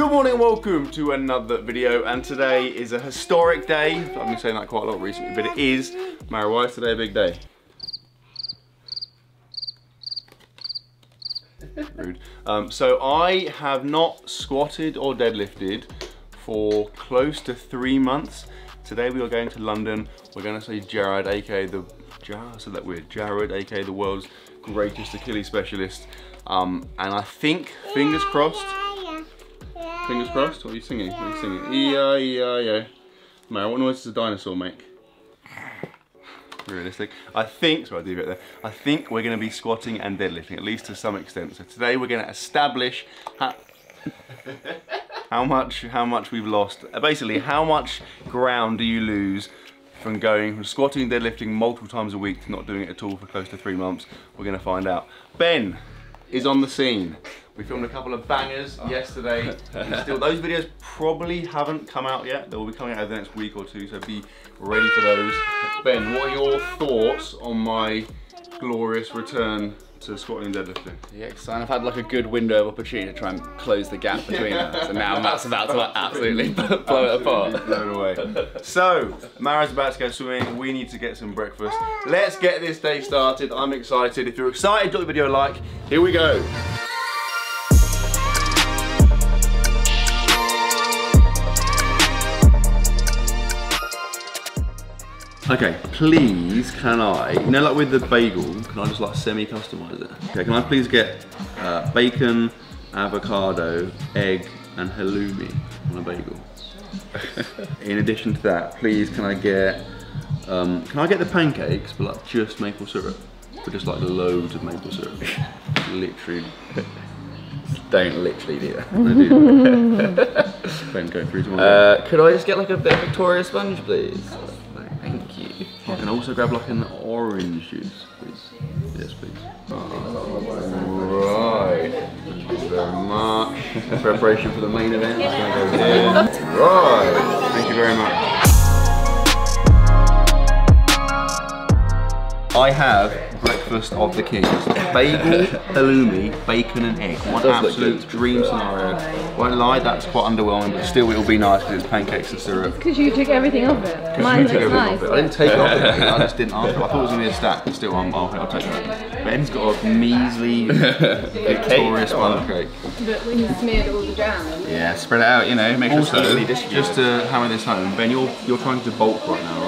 Good morning welcome to another video and today is a historic day. I've been saying that quite a lot recently but it is. Mara, why is today a big day? Rude. Um, so I have not squatted or deadlifted for close to three months. Today we are going to London. We're going to see Jared, aka the Jared, so that weird. Jared, aka the world's greatest Achilles specialist. Um, and I think, fingers crossed, fingers crossed. What are you singing? What are you singing? E-I-E-I-O. Mara, what noise does a dinosaur make? realistic. I think, so I do it there, I think we're going to be squatting and deadlifting, at least to some extent. So today we're going to establish how, how much how much we've lost. Basically, how much ground do you lose from going from squatting and deadlifting multiple times a week to not doing it at all for close to three months? We're going to find out. Ben is on the scene. We filmed a couple of bangers oh. yesterday. Still, those videos probably haven't come out yet. They will be coming out over the next week or two, so be ready for those. Ben, what are your thoughts on my glorious return to squatting and deadlifting? Yeah, I've had like a good window of opportunity to try and close the gap between us, and now Matt's about to like, absolutely blow it apart. Blown away. So, Mara's about to go swimming. We need to get some breakfast. Let's get this day started. I'm excited. If you're excited, drop the video a like. Here we go. Okay, please can I, you know like with the bagel, can I just like semi-customize it? Okay, can I please get uh, bacon, avocado, egg, and halloumi on a bagel? In addition to that, please can I get, um, can I get the pancakes, but like just maple syrup? But just like loads of maple syrup. literally. Don't literally do that. do ben, go through to one. Uh, could I just get like a bit of Victoria sponge, please? Thank you. I can also grab like an orange juice, please. Yes, please. Right. Thank you very much. Preparation for the main event. It's gonna go here. Right. Thank you very much. I have breakfast of the kings. Bagel, halloumi, bacon and egg. One absolute dream scenario. Won't lie, that's quite underwhelming, but still it'll be nice because it's pancakes and syrup. Because you took everything off it. Mine looks nice. I didn't take it off it, I just didn't ask I thought it was going to be a stack, but still, I'm, I'll, I'll take that. Ben's got a measly victorious one cake. But when you smeared all the jam. Yeah, spread it out, you know, make sure also, it's just to hammer this home, Ben, you're, you're trying to bulk right now,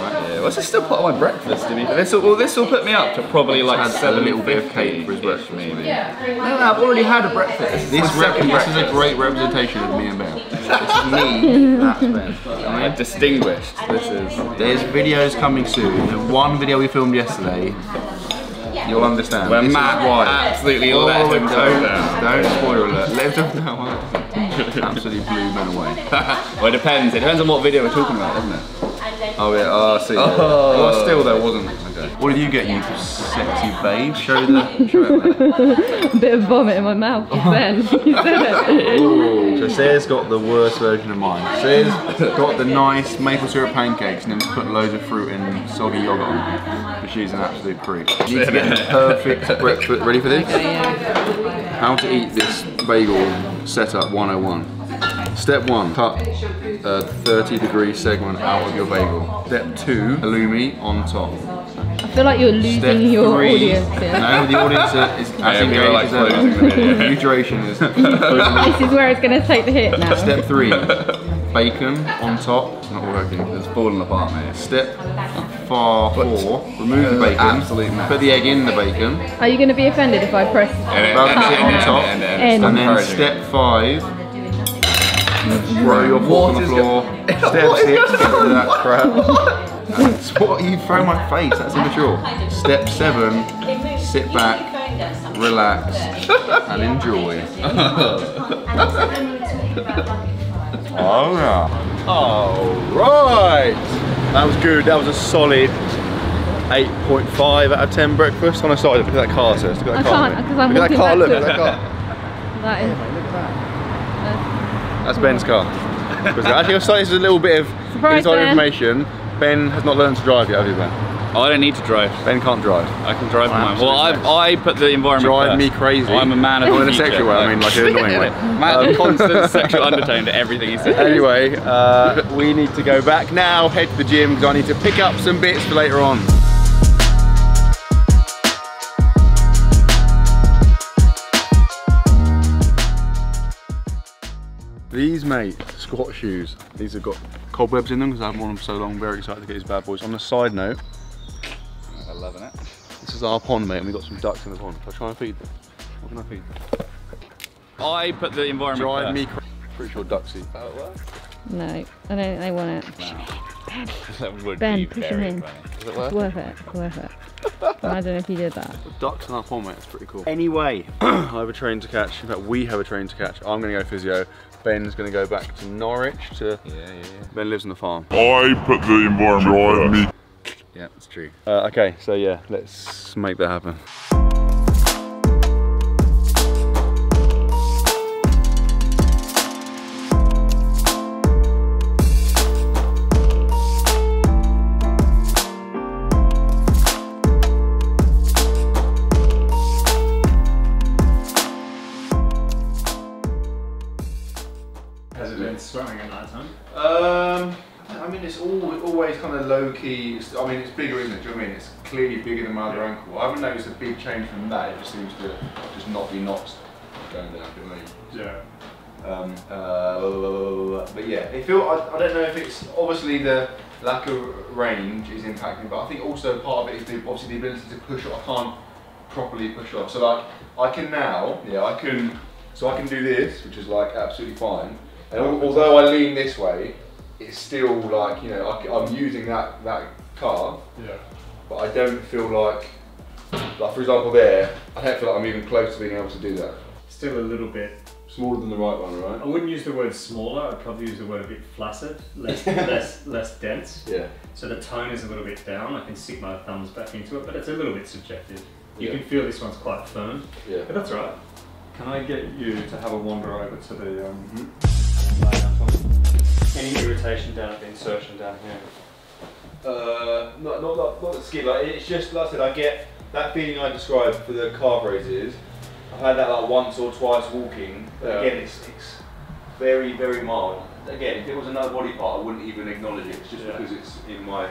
right? Yeah, well, this is still part of my breakfast, to be This will, well, this will put me up to probably like seven little bit of cake for his breakfast, maybe. Yeah. No, no, I've already had a breakfast. This, this, this is a great representation of me and Ben. This is me, that's Ben. I mean, distinguished. This is. There's videos coming soon. The one video we filmed yesterday. You'll understand. Where this Matt why. absolutely oh, let him don't, down. Don't spoil alert. Let him down. Absolutely blew Ben away. well, it depends. It depends on what video we're talking about, doesn't it? Oh yeah. Oh, I see. Oh. Well, still there wasn't. Okay. What did you get, you sexy babe? Show the. Show it, Bit of vomit in my mouth then. you said it. so Sarah's got the worst version of mine. Sarah's got the nice maple syrup pancakes and then just put loads of fruit and soggy yogurt on. But she's an absolute freak. You need to get the perfect breakfast. Ready for this? Okay, yeah. How to eat this bagel setup 101. Step one, cut a 30 degree segment out of your bagel. Step two, halloumi on top. I feel like you're losing Step your three, audience here. No, the audience is as engaged like as New duration is. this is where it's going to take the hit now. Step three, bacon on top. It's not working. It's falling apart, mate. Step four, remove the uh, bacon. Absolutely. Put the egg in the bacon. Are you going to be offended if I press? And, and, and, on top. And, and then step five throw your fork on the floor, step six, get rid of that crap. That's what you throw my face, that's immature. Step seven, sit back, relax, and enjoy. oh yeah. Alright. That was good, that was a solid 8.5 out of 10 breakfast. On a side, look at that car, sis. Look at that I car. can't, because I'm look at that car, look at that car. That is. That's Ben's car. Actually, I'll start this with a little bit of inside information. Ben has not learned to drive yet, have you, Ben? I don't need to drive. Ben can't drive. I can drive mine. Well, I, I put the environment Drive first. me crazy. I'm a man of Not the in a sexual way, I mean like an annoying way. Man, Um, constant sexual undertone to everything he says. Anyway, uh, we need to go back now, head to the gym because I need to pick up some bits for later on. These, mate, squat shoes. These have got cobwebs in them because I haven't worn them so long. Very excited to get these bad boys. On a side note, I'm loving it. this is our pond, mate, and we've got some ducks in the pond. Shall I try and feed them? What can I feed them? I put the environment Drive first. me crazy. Pretty sure ducksy. Oh, what? No, I don't think they want it. that would Ben, push very him in. Is it It's worth it. It's worth it. know if you did that. Ducks in our pond, mate. It's pretty cool. Anyway, I have a train to catch. In fact, we have a train to catch. I'm going to go physio. Ben's going to go back to Norwich to. Yeah, yeah, yeah. Ben lives on the farm. I put the environment first. Yeah, it's true. Uh, okay, so yeah, let's make that happen. Has it been swimming at night time? Um, I mean, it's all, always kind of low key. I mean, it's bigger, isn't it? Do you know what I mean? It's clearly bigger than my other ankle. I haven't noticed a big change from that. It just seems to just not be knots going down. Do you know what I mean? Yeah. Um, uh, but yeah, it feel. I, I don't know if it's obviously the lack of range is impacting, but I think also part of it is the, obviously the ability to push off. I can't properly push off. So like I can now, yeah, I can. So I can do this, which is like absolutely fine. And al- although I lean this way, it's still like you know I, am using that that car, Yeah. but I don't feel like like for example there, I don't feel like I'm even close to being able to do that. Still a little bit. Smaller than the right one, right? I wouldn't use the word smaller. I'd probably use the word a bit flaccid, less less less dense. Yeah. So the tone is a little bit down. I can stick my thumbs back into it, but it's a little bit subjective. You Yeah. can feel this one's quite firm, Yeah. but that's right. Can I get you to have a wander over to the um, Mm-hmm. lay down for me? Any irritation down at the insertion down here? Uh, not, not, not, not the skin, like, it's just, like I said, I get that feeling I described for the calf raises. I've had that like once or twice walking, but Yeah. again, it's, it's very, very mild. Again, if it was another body part, I wouldn't even acknowledge it, it's just Yeah. because it's in my...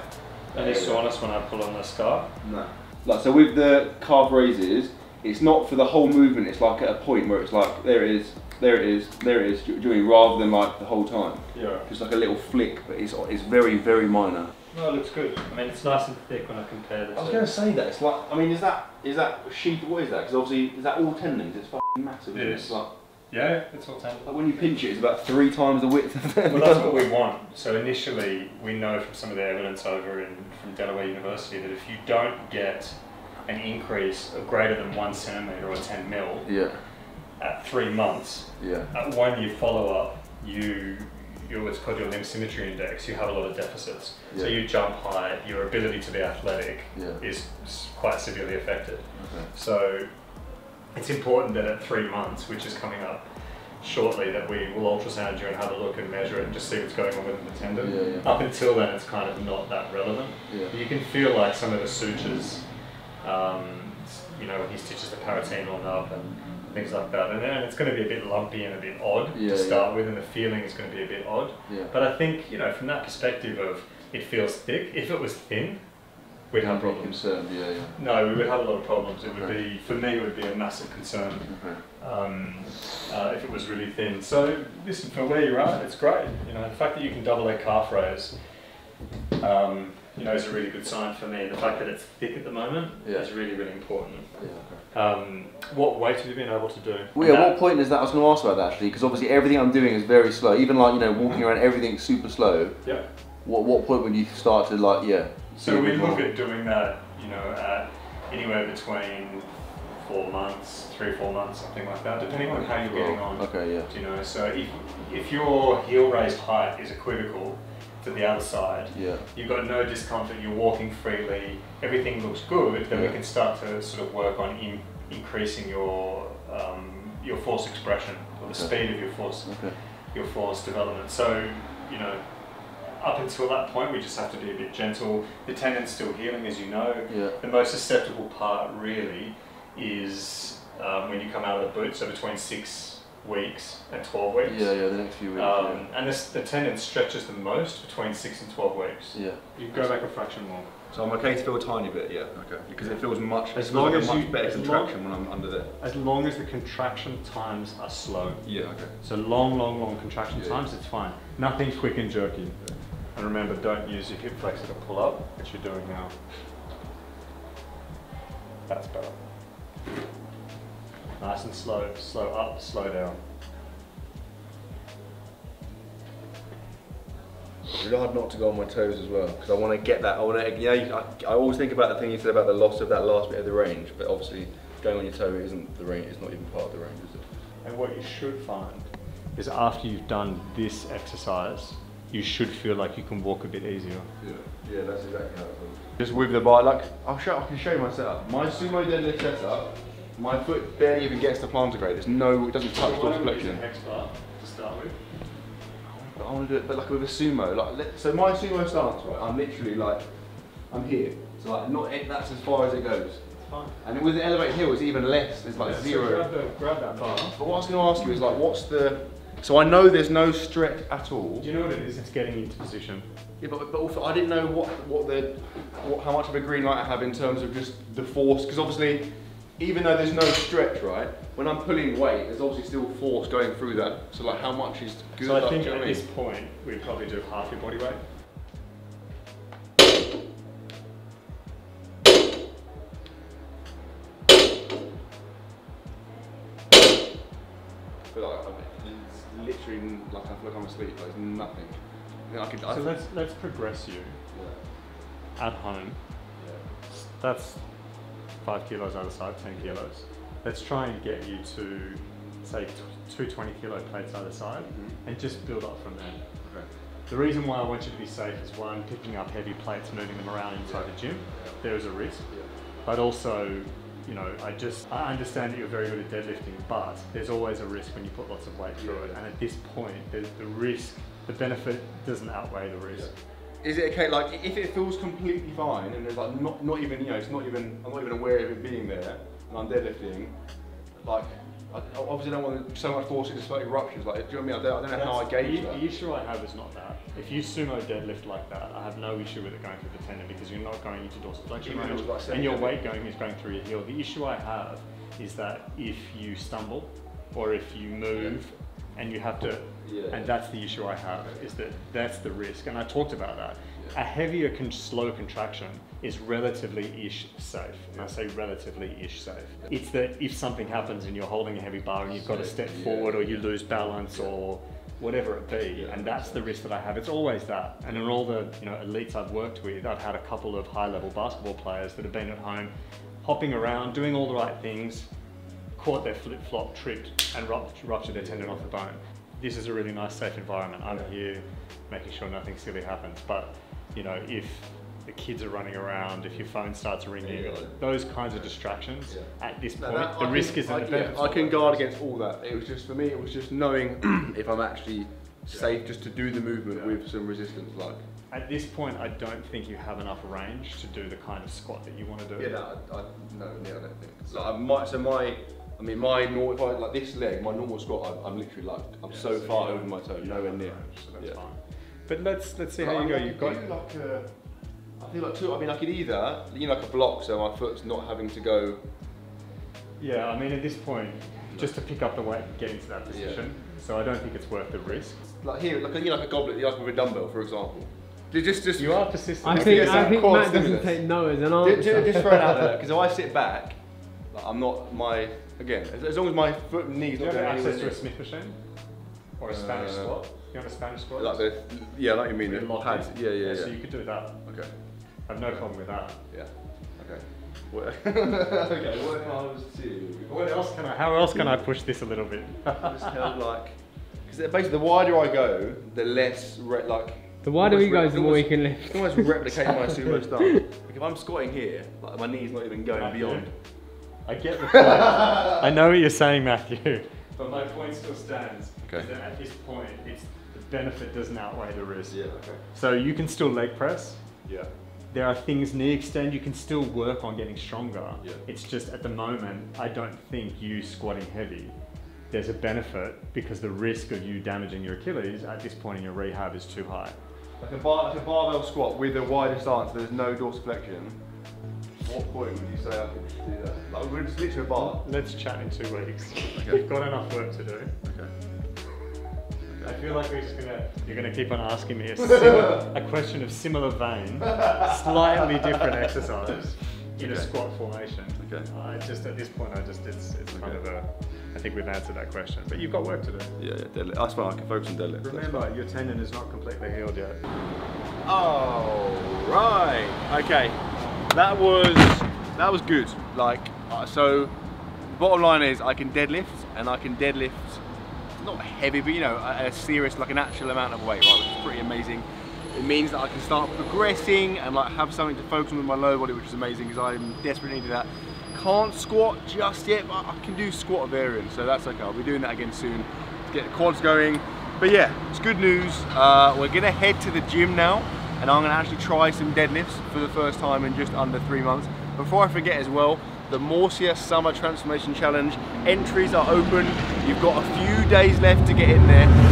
Any soreness when I pull on the scar? No. Like, so with the calf raises, it's not for the whole movement, it's like at a point where it's like, there it is, there it is, there it is, do you what I mean? rather than like the whole time. Yeah. Just like a little flick, but it's, it's very, very minor. No, it looks good. I mean, it's nice and thick when I compare the I was going to say that. It's like, I mean, is that is that sheep? What is that? Because obviously, is that all tendons? It's fucking massive. It is. It's like, Yeah, it's all tendons. like when you pinch it, it's about three times the width of the. Well, that's what we want. So initially, we know from some of the evidence over in from Delaware University that if you don't get an increase of greater than one centimeter or 10 mil Yeah, at three months, yeah, at one year follow up, you your what's called your limb symmetry index. You have a lot of deficits. So you jump high, your ability to be athletic Yeah. is quite severely affected. okay. So it's important that at three months, which is coming up shortly, that we will ultrasound you and have a look and measure it and just see what's going on within the tendon. Yeah, yeah. Up until then, it's kind of not that relevant. Yeah. You can feel like some of the sutures, um, you know, when he stitches the paratenon up and things like that. And then it's going to be a bit lumpy and a bit odd Yeah, to start yeah. with, and the feeling is going to be a bit odd. Yeah. But I think, you know, from that perspective of it feels thick, if it was thin, we'd have problems. concerned. Yeah, yeah. No, we would have a lot of problems. It would Okay. be, for me, it would be a massive concern Okay. um, uh, if it was really thin. So, listen, for where you're at, it's great. You know, the fact that you can double leg calf raise, um, you know, is a really good sign for me. The fact that it's thick at the moment Yeah. is really, really important. Yeah. Um, what weight have you been able to do? Well, yeah, That- what point is that? I was going to ask about that actually, because obviously everything I'm doing is very slow. Even like you know, walking around, everything's super slow. Yeah. What what point would you start to like yeah? So we look more? at doing that, you know, at anywhere between four months, three, four months, something like that, depending on how you're getting on. Okay, yeah. You know, so if, if your heel raised height is equivocal to the other side, Yeah. you've got no discomfort, you're walking freely, everything looks good, then Yeah. we can start to sort of work on in, increasing your um, your force expression or the Okay. speed of your force Okay. your force development. So, you know, up until that point, we just have to be a bit gentle. The tendon's still healing, as you know. Yeah. The most susceptible part, really, is um, when you come out of the boot, so between six weeks and 12 weeks. yeah, yeah, the next few weeks. Um, and this, the tendon stretches the most between 6 and 12 weeks. yeah. You can go back a fraction more. So I'm okay to feel a tiny bit, yeah. Okay. Because it feels much. As it feels long like as a much you- better as long- contraction when I'm under there. As long as the contraction times are slow. Yeah. Okay. So long, long, long contraction Yeah. times, it's fine. Nothing quick and jerky. And remember, don't use your hip flexor to pull up, which you're doing now. That's better. Nice and slow. Slow up, slow down. It's really hard not to go on my toes as well because I want to get that. I want to. You know, you- I, I always think about the thing you said about the loss of that last bit of the range, but obviously going on your toe isn't the range. It's not even part of the range, is it? And what you should find is after you've done this exercise, you should feel like you can walk a bit easier. Yeah. Yeah, that's exactly how it feels. Just with the bar, like I'll show. I can show you my setup. My sumo deadlift setup. My foot barely even gets to plantigrade. There's no. It doesn't touch the don't we use flexion. a hex bar to start with? But I want to do it, but like with a sumo. Like, so my sumo stance, right? I'm literally like, I'm here. So like, not that's as far as it goes. It's fine. And with the elevate hill, it's even less. It's like Yeah, so zero. grab, the, grab that bar. But what I was going to ask you is like, what's the? So I know there's no stretch at all. Do you know what it is? It's getting into position. Yeah, but, but also I didn't know what what the what, how much of a green light I have in terms of just the force because obviously even though there's no stretch right when I'm pulling weight there's obviously still force going through that so like how much is good So I think do you know at this point, we'd probably do half your body weight. I feel like I'm, it's literally like I feel like I'm asleep like there's nothing I think I could So let's, let's progress you yeah, at home. yeah. That's five kilos either side, 10 kilos. Let's try and get you to, say, two 20 kilo plates either side Mhm. and just build up from there. Okay. The reason why I want you to be safe is one, picking up heavy plates, moving them around inside the gym, Yeah. there is a risk. Yeah. But also, you know, I just I understand that you're very good at deadlifting, but there's always a risk when you put lots of weight through it. And at this point, the risk, the benefit doesn't outweigh the risk. Is it okay? Like, if it feels completely fine and there's like not, not even, you know, it's not even, I'm not even aware of it being there, and I'm deadlifting, like, I I obviously don't want so much force it just like ruptures. Like, do you know what I mean? I don't, I don't know how I gauge the, that. The issue I have is not that. If you sumo deadlift like that, I have no issue with it going through the tendon because you're not going into dorsiflexion Even if it range, like and your weight going is going through your heel. The issue I have is that if you stumble or if you move and you have to, Yeah. and that's the issue I have is that that's the risk. And I talked about that. A heavier con- slow contraction is relatively ish safe. And I say relatively ish safe. It's that if something happens and you're holding a heavy bar and you've got to step forward or you lose balance or whatever it be, and that's the risk that I have. It's always that. And in all the you know elites I've worked with, I've had a couple of high-level basketball players that have been at home, hopping around, doing all the right things, caught their flip-flop, tripped, and rupt- ruptured their tendon off the bone. This is a really nice, safe environment. I'm here, making sure nothing silly happens. But you know, if the kids are running around, if your phone starts ringing, Yeah. those kinds of distractions, Yeah. at this No, point, that- the I risk can- isn't I, the yeah. I can guard against all that. It was just for me. It was just knowing if I'm actually safe just to do the movement with some resistance, like. At this point, I don't think you have enough range to do the kind of squat that you want to do. Yeah, no, I, I, no, yeah, I don't think. So, I might, so my, I mean, my normal, if I like this leg, my normal squat, I'm, I'm literally like, I'm Yeah, so, so far over my toe, You nowhere near. range, so that's Yeah. fine. But let's let's see But how I you go. mean, I You've got do like a, I think like two. I mean, I could either, you know, like a block, so my foot's not having to go. yeah. I mean, at this point, just to pick up the weight and get into that Yeah. position. So I don't think it's worth the risk. Like here, like a, you know, like a goblet, you like with a dumbbell, for example. Ju- Just, just, You are persistent. I Okay, think, I think core Matt doesn't take no as an answer. ju- just throw it out there, because if I sit back, like, I'm not my again. As, as long as my foot and knees Do you not have going access to a Smith machine or a Spanish Uh, squat? You have a Spanish squat? near- like the, yeah, like you mean With the pads. in? Yeah, yeah, yeah. So you could do that. Okay. I have no problem with that. Yeah. Okay. What- okay. What if I was to? What else can I? How else can I push this a little bit? Just held like. Because basically, the wider I go, the less re- like. The wider almost he goes, the more he almost- can You lift. can almost replicate my sumo stance. Like if I'm squatting here, like my knee's not even going Matthew, beyond. I get the point. I know what you're saying, Matthew. But my point still stands. Okay. Is that at this point, it's the benefit doesn't outweigh the risk. Yeah, okay. So you can still leg press. Yeah. There are things knee extend. You can still work on getting stronger. Yeah. It's just at the moment, I don't think you squatting heavy. There's a benefit because the risk of you damaging your Achilles at this point in your rehab is too high. Like a, bar, like a barbell squat with a wider stance, there's no dorsiflexion. What point would you say I could do that? Like, we're just literally a bar. Let's chat in two weeks. Okay. We've got enough work to do. Okay. I feel like we're just gonna, you're gonna keep on asking me a, similar, a question of similar vein, slightly different exercise in a squat formation. Okay. I just, at this point, I just, it's, it's kind of a, I think we've answered that question. But you've got work to do. Yeah, yeah, deadlift. That's fine, I can focus on deadlift. Remember, your tendon is not completely healed yet. Oh, right. Okay. That was that was good. Like uh, so bottom line is I can deadlift and I can deadlift not heavy but you know a, a serious like an actual amount of weight, right, which is pretty amazing. It means that I can start progressing and like have something to focus on with my lower body, which is amazing because I'm desperately needing that. Can't squat just yet, but I can do squat variants, so that's okay. I'll be doing that again soon to get the quads going. But yeah, it's good news. Uh, we're gonna head to the gym now, and I'm gonna actually try some deadlifts for the first time in just under three months. Before I forget as well, the Morsia Summer Transformation Challenge entries are open. You've got a few days left to get in there.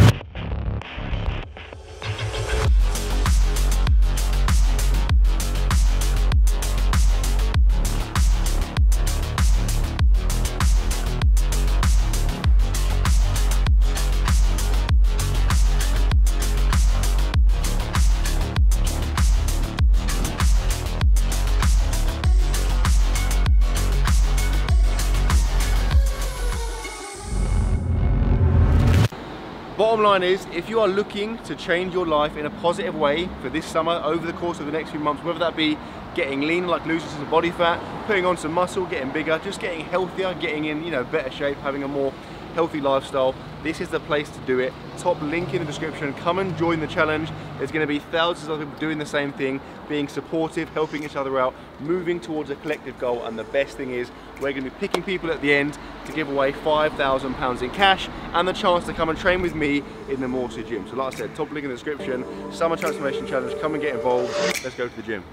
Bottom line is, if you are looking to change your life in a positive way for this summer, over the course of the next few months, whether that be getting lean, like losing some body fat, putting on some muscle, getting bigger, just getting healthier, getting in, you know, better shape, having a more healthy lifestyle, this is the place to do it. Top link in the description. Come and join the challenge. There's going to be thousands of people doing the same thing, being supportive, helping each other out, moving towards a collective goal. And the best thing is, we're going to be picking people at the end to give away £5,000 in cash and the chance to come and train with me in the Morsia gym. So like I said, top link in the description. Summer Transformation Challenge. Come and get involved. Let's go to the gym.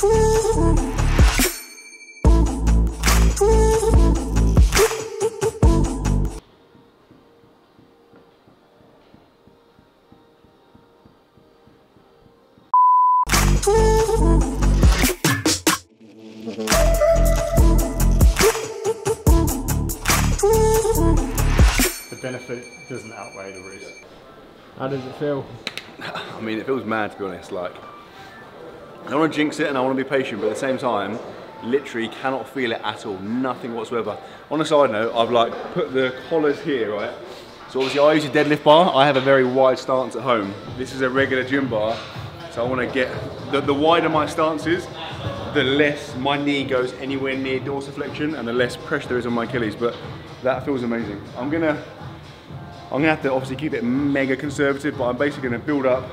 The How does it feel? I mean, it feels mad to be honest. Like, I don't want to jinx it and I want to be patient, but at the same time, literally cannot feel it at all. Nothing whatsoever. On a side note, I've like put the collars here, right? So obviously I use a deadlift bar. I have a very wide stance at home. This is a regular gym bar. So I want to get, the, the wider my stance is, the less my knee goes anywhere near dorsiflexion and the less pressure there is on my Achilles. But that feels amazing. I'm gonna, I'm gonna have to obviously keep it mega conservative, but I'm basically gonna build up,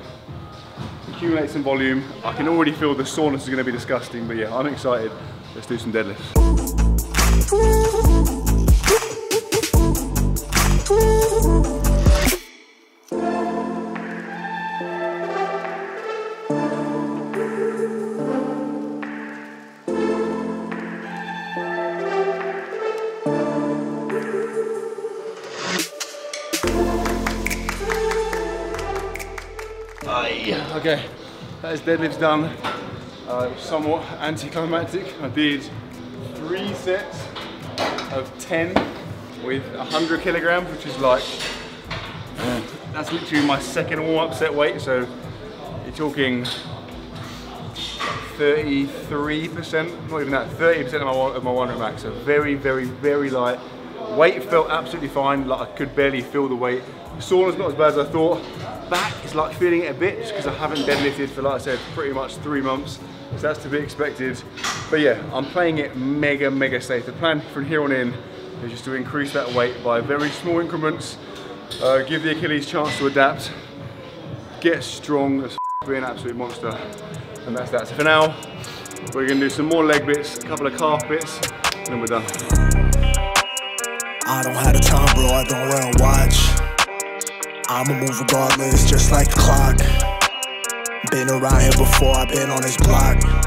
accumulate some volume. I can already feel the soreness is gonna be disgusting, but yeah, I'm excited. Let's do some deadlifts. Is deadlifts done. Uh, somewhat anticlimactic. I did three sets of 10 with 100 kilograms, which is like, that's literally my second warm-up set weight. So you're talking 33%, not even that, 30% of my, of my one rep max. So very, very, very light. Weight felt absolutely fine, like I could barely feel the weight. The soreness not as bad as I thought. Back is like feeling it a bit just because I haven't deadlifted for, like I said, pretty much three months. So that's to be expected. But yeah, I'm playing it mega, mega safe. The plan from here on in is just to increase that weight by very small increments, uh, give the Achilles chance to adapt, get strong as be an absolute monster. And that's that. So for now, we're gonna do some more leg bits, a couple of calf bits, and then we're done. I don't have the time, bro, I don't wear a watch. I'ma move regardless, just like the clock. Been around here before, I've been on this block.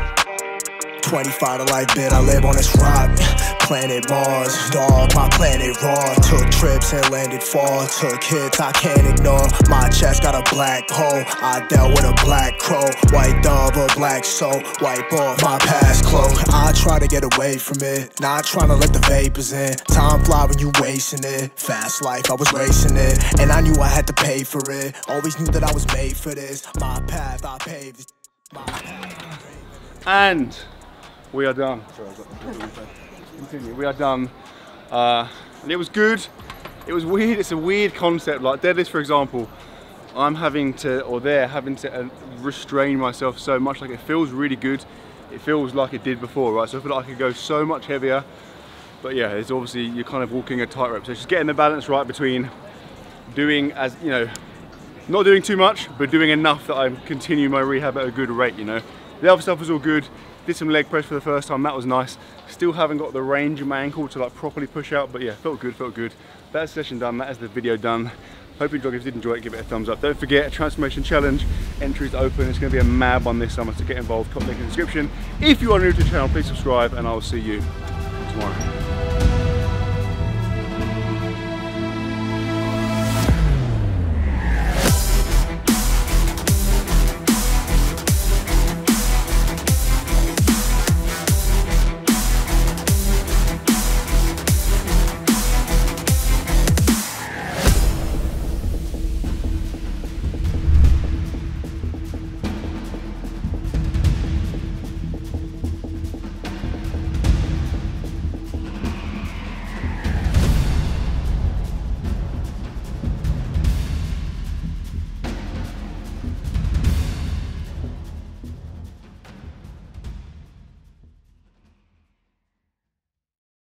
25 to life, bit, I live on this rock. Planet Mars, dog, my planet raw. Took trips and landed far. Took hits I can't ignore. My chest got a black hole. I dealt with a black crow. White dove, a black soul. Wipe off my past clothes. I try to get away from it. Not trying to let the vapors in. Time fly when you wasting it. Fast life, I was racing it. And I knew I had to pay for it. Always knew that I was made for this. My path, I paved. My path. And we are done. Sorry, Continue. We are done. Uh, and it was good. It was weird. It's a weird concept. Like deadlifts, for example, I'm having to, or they're having to uh, restrain myself so much. Like it feels really good. It feels like it did before, right? So I feel like I could go so much heavier. But yeah, it's obviously you're kind of walking a tightrope. So it's just getting the balance right between doing as you know, not doing too much, but doing enough that I continue my rehab at a good rate, you know. The other stuff was all good. Did some leg press for the first time, that was nice. Still haven't got the range in my ankle to like properly push out, but yeah, felt good, felt good. That's the session done, that is the video done. Hope you enjoyed, if you did enjoy it, give it a thumbs up. Don't forget, a transformation challenge, entries open. It's gonna be a mad one this summer, so get involved, top link in the description. If you are new to the channel, please subscribe, and I will see you tomorrow.